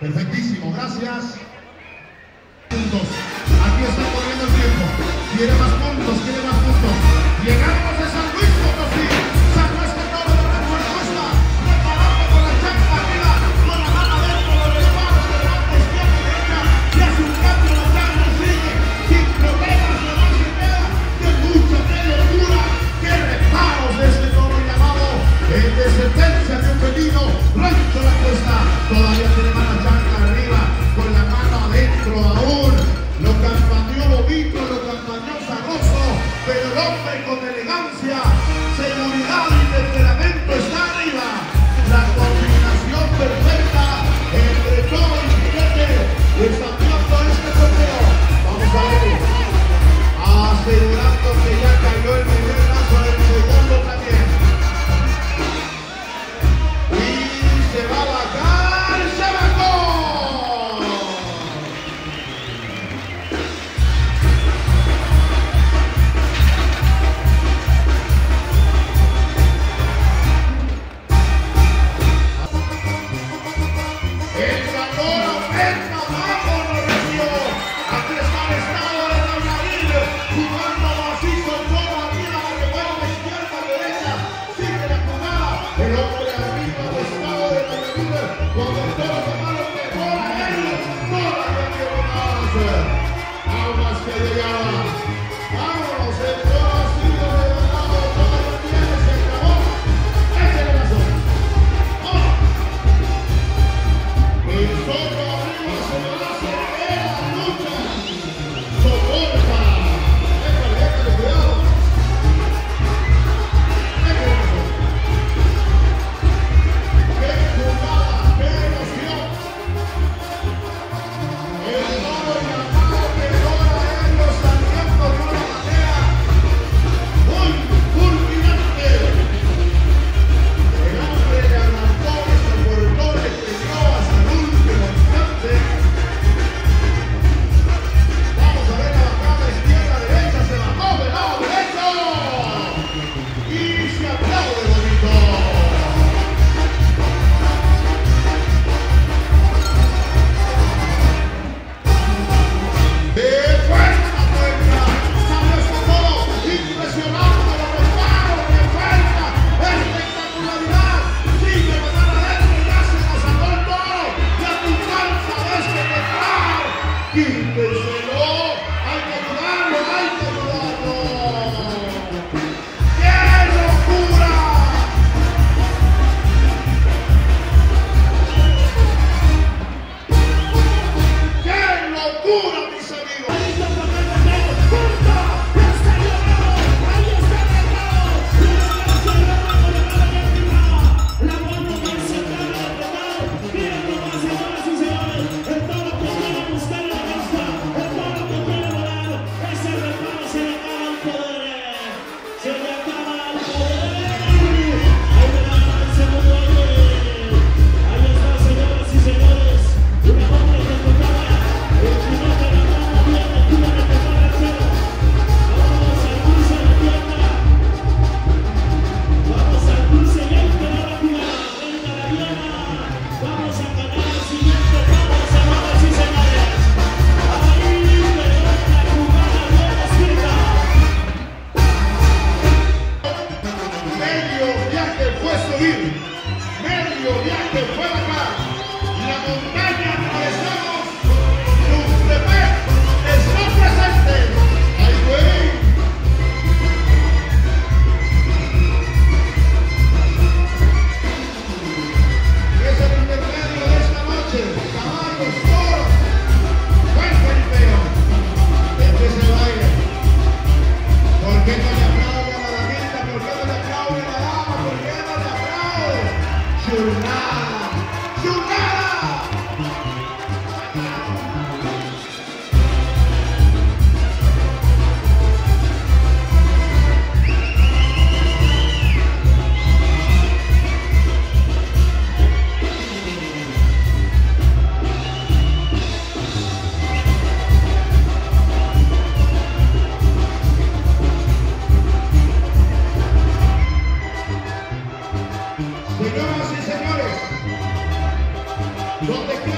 Perfectísimo, gracias. You know? Donde quiera.